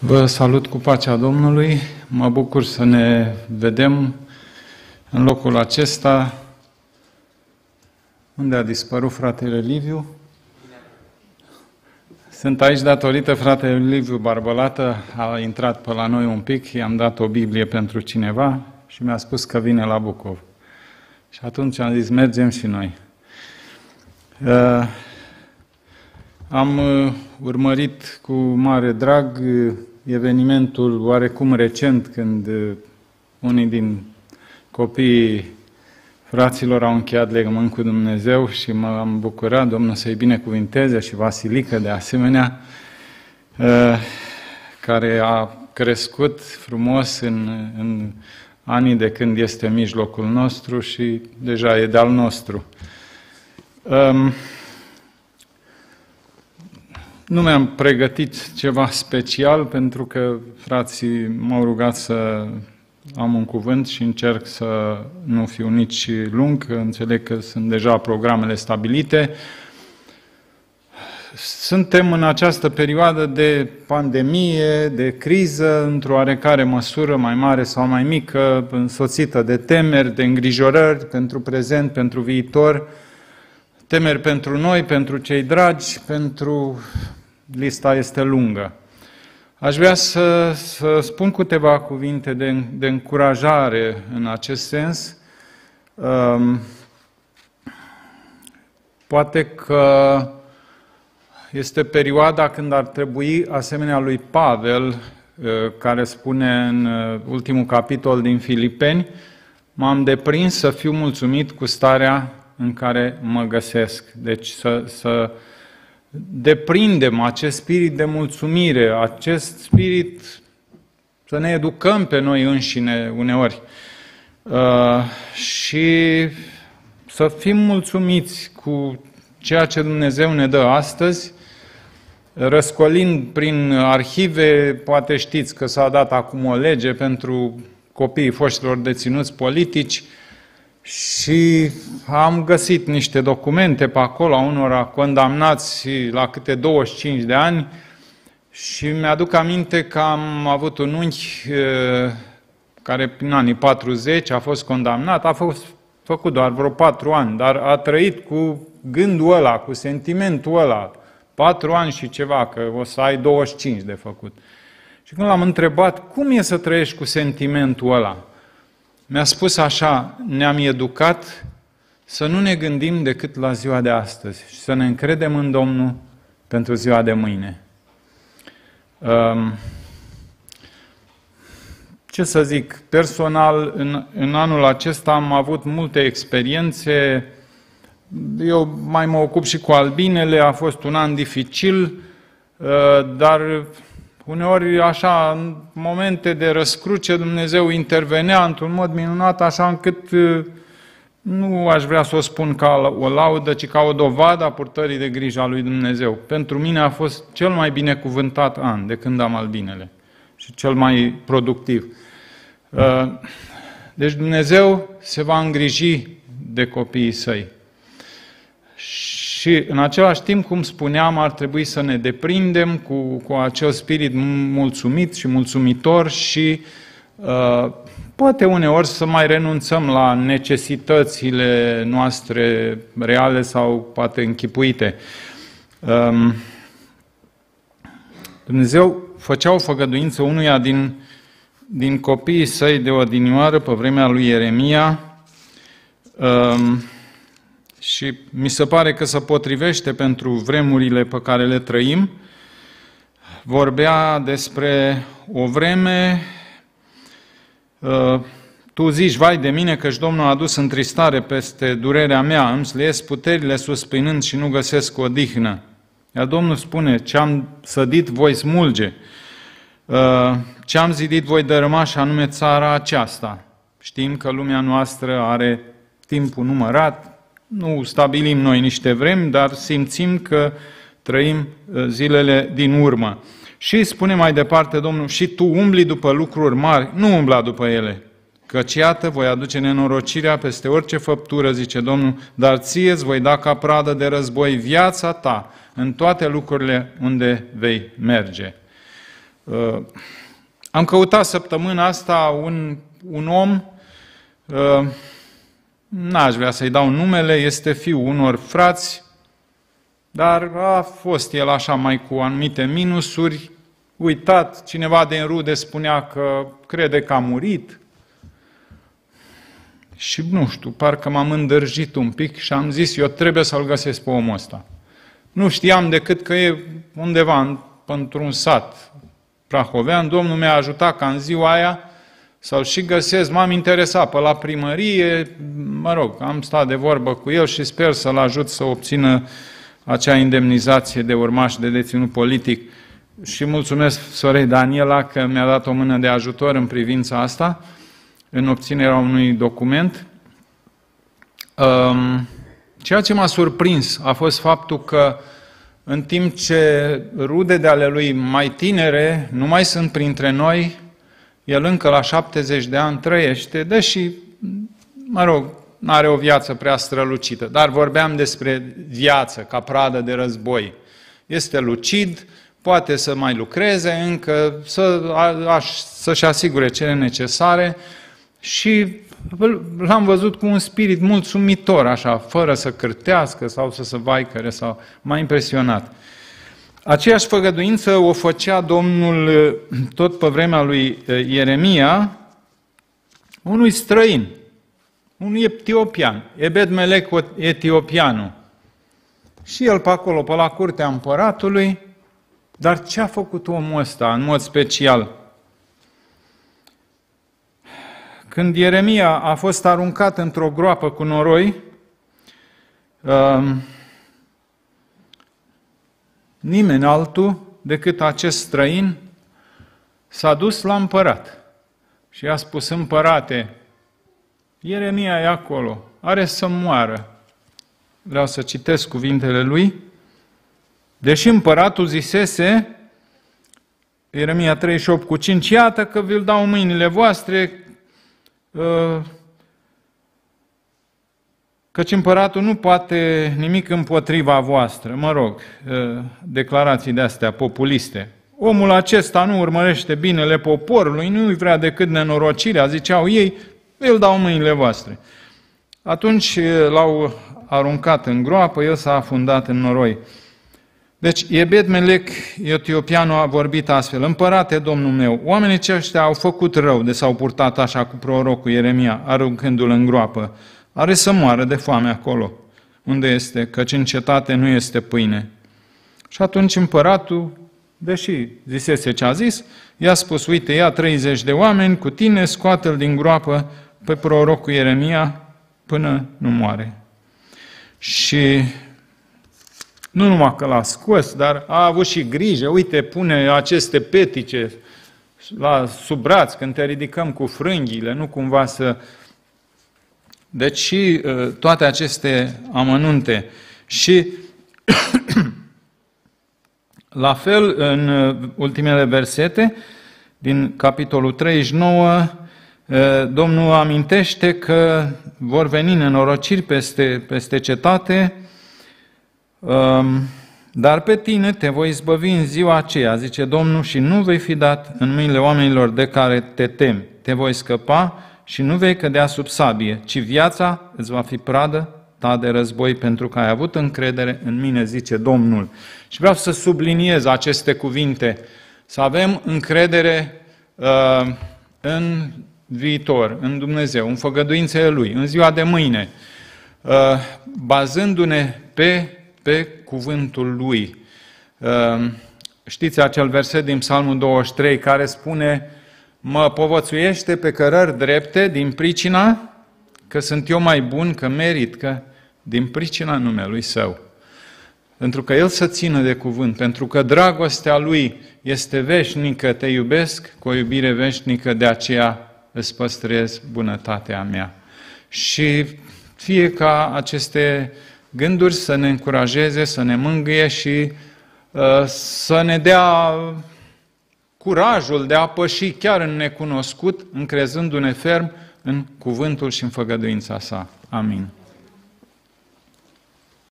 Vă salut cu pacea Domnului, mă bucur să ne vedem în locul acesta. Unde a dispărut fratele Liviu? Sunt aici datorită fratele Liviu Barbălată, a intrat pe la noi un pic, i-am dat o Biblie pentru cineva și mi-a spus că vine la Bucov. Și atunci am zis, mergem și noi. Uh, am uh, urmărit cu mare drag uh, evenimentul oarecum recent când uh, unii din copiii fraților au încheiat legământ cu Dumnezeu și m-am bucurat, Domnul să-i binecuvinteze și Vasilică de asemenea, care a crescut frumos în, în anii de când este în mijlocul nostru și deja e de-al nostru. Um, nu mi-am pregătit ceva special pentru că frații m-au rugat să am un cuvânt și încerc să nu fiu nici lung, că înțeleg că sunt deja programele stabilite. Suntem în această perioadă de pandemie, de criză, într-o oarecare măsură mai mare sau mai mică, însoțită de temeri, de îngrijorări pentru prezent, pentru viitor, temeri pentru noi, pentru cei dragi, pentru lista este lungă. Aș vrea să, să spun câteva cuvinte de, de încurajare în acest sens. Um, poate că este perioada când ar trebui, asemenea lui Pavel, uh, care spune în uh, ultimul capitol din Filipeni, m-am deprins să fiu mulțumit cu starea în care mă găsesc. Deci să, să deprindem acest spirit de mulțumire, acest spirit să ne educăm pe noi înșine uneori uh, și să fim mulțumiți cu ceea ce Dumnezeu ne dă astăzi, răscolind prin arhive, poate știți că s-a dat acum o lege pentru copiii foștilor deținuți politici, și am găsit niște documente pe acolo a unora condamnați la câte 25 de ani și mi-aduc aminte că am avut un unchi care prin anii 40 a fost condamnat, a fost făcut doar vreo patru ani, dar a trăit cu gândul ăla, cu sentimentul ăla, patru ani și ceva, că o să ai 25 de făcut. Și când l-am întrebat, cum e să trăiești cu sentimentul ăla? Mi-a spus așa, ne-am educat să nu ne gândim decât la ziua de astăzi și să ne încredem în Domnul pentru ziua de mâine. Um, ce să zic, personal, în, în anul acesta am avut multe experiențe, eu mai mă ocup și cu albinele, a fost un an dificil, uh, dar Uneori, așa, în momente de răscruce, Dumnezeu intervenea într-un mod minunat, așa încât uh, nu aș vrea să o spun ca o laudă, ci ca o dovadă a purtării de grijă a lui Dumnezeu. Pentru mine a fost cel mai binecuvântat an de când am albinele și cel mai productiv. Uh, deci Dumnezeu se va îngriji de copiii săi. Și în același timp, cum spuneam, ar trebui să ne deprindem cu, cu acel spirit mulțumit și mulțumitor și uh, poate uneori să mai renunțăm la necesitățile noastre reale sau poate închipuite. Um, Dumnezeu făcea o făgăduință unuia din, din copiii săi de odinioară pe vremea lui Ieremia, um, și mi se pare că se potrivește pentru vremurile pe care le trăim. Vorbea despre o vreme, uh, tu zici, vai de mine că Domnul a adus întristare peste durerea mea, îmi sliesc puterile suspinând și nu găsesc o dihnă. Iar Domnul spune, ce am sădit voi smulge, uh, ce am zidit voi dărâma și anume țara aceasta. Știm că lumea noastră are timpul numărat, nu stabilim noi niște vremi, dar simțim că trăim uh, zilele din urmă. Și spune mai departe Domnul, și tu umbli după lucruri mari, nu umbla după ele, căci iată, voi aduce nenorocirea peste orice făptură, zice Domnul, dar ție îți voi da ca pradă de război viața ta în toate lucrurile unde vei merge. Uh, am căutat săptămâna asta un, un om, uh, n-aș vrea să-i dau numele, este fiul unor frați, dar a fost el așa mai cu anumite minusuri, uitat, cineva din rude spunea că crede că a murit, și nu știu, parcă m-am îndârjit un pic și am zis, eu trebuie să-l găsesc pe omul ăsta. Nu știam decât că e undeva într-un sat prahovean. Domnul mi-a ajutat ca în ziua aia să-l și găsesc. M-am interesat pe la primărie, mă rog, am stat de vorbă cu el și sper să-l ajut să obțină acea indemnizație de urmaș de deținut politic. Și mulțumesc sorei Daniela că mi-a dat o mână de ajutor în privința asta în obținerea unui document. Um, ceea ce m-a surprins a fost faptul că în timp ce rude de ale lui mai tinere nu mai sunt printre noi, el încă la 70 de ani trăiește, deși, mă rog, nu are o viață prea strălucită, dar vorbeam despre viață ca pradă de război. Este lucid, poate să mai lucreze încă, să, să-și asigure cele necesare, și l-am văzut cu un spirit mulțumitor, așa, fără să cârtească sau să se vaicăre, sau m-a impresionat. Aceeași făgăduință o făcea Domnul tot pe vremea lui Ieremia, unui străin, unui etiopian, Ebed Melec etiopianul. Și el pe acolo, pe la curtea împăratului, dar ce a făcut omul ăsta în mod special? Când Ieremia a fost aruncat într-o groapă cu noroi, um, nimeni altul decât acest străin s-a dus la împărat și a spus, împărate, Ieremia e acolo, are să moară. Vreau să citesc cuvintele lui. Deși împăratul zisese, Ieremia 38 cu 5, iată că vi-l dau în mâinile voastre, Uh, căci împăratul nu poate nimic împotriva voastră. Mă rog, uh, declarații de astea populiste. Omul acesta nu urmărește binele poporului, nu-i vrea decât nenorocirea, ziceau ei, îl dau mâinile voastre. Atunci uh, l-au aruncat în groapă, el s-a afundat în noroi. Deci Ebed Melec, etiopianul, a vorbit astfel, Împărate, Domnul meu, oamenii aceștia au făcut rău de s-au purtat așa cu prorocul Ieremia, aruncându-l în groapă. Are să moară de foame acolo, unde este, căci în cetate nu este pâine. Și atunci împăratul, deși zisese ce a zis, i-a spus, uite, ia 30 de oameni cu tine, scoate-l din groapă pe prorocul Ieremia până nu moare. Și nu numai că l-a scos, dar a avut și grijă. Uite, pune aceste petice la sub braț când te ridicăm cu frânghile, nu cumva să... Deci și uh, toate aceste amănunte. Și la fel, în uh, ultimele versete, din capitolul 39, uh, Domnul amintește că vor veni nenorociri peste, peste cetate, dar pe tine te voi izbăvi în ziua aceea, zice Domnul, și nu vei fi dat în mâinile oamenilor de care te temi. Te voi scăpa și nu vei cădea sub sabie, ci viața îți va fi pradă ta de război pentru că ai avut încredere în mine, zice Domnul. Și vreau să subliniez aceste cuvinte, să avem încredere uh, în viitor, în Dumnezeu, în făgăduințele Lui, în ziua de mâine, uh, bazându-ne pe pe cuvântul lui. Ehm, știți acel verset din Psalmul 23 care spune Mă povățuiește pe cărări drepte din pricina că sunt eu mai bun, că merit, că din pricina numelui său. Pentru că El să țină de cuvânt, pentru că dragostea Lui este veșnică, te iubesc cu o iubire veșnică, de aceea îți păstrez bunătatea mea. Și fie ca aceste gânduri să ne încurajeze, să ne mângâie și uh, să ne dea curajul de a păși chiar în necunoscut, încrezându-ne ferm în cuvântul și în făgăduința sa. Amin.